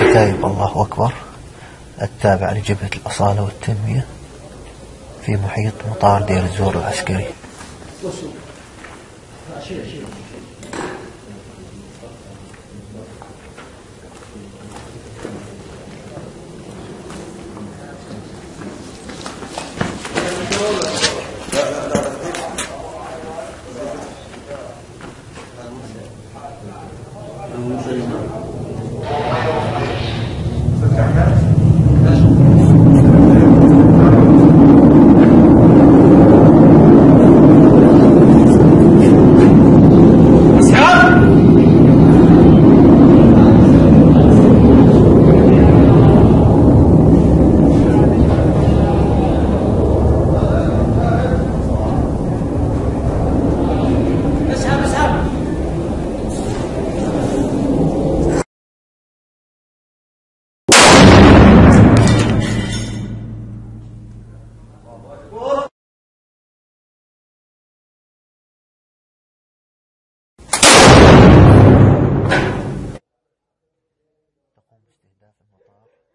كتائب الله أكبر التابع لجبهة الأصالة والتنمية في محيط مطار دير الزور العسكري. mohon maaf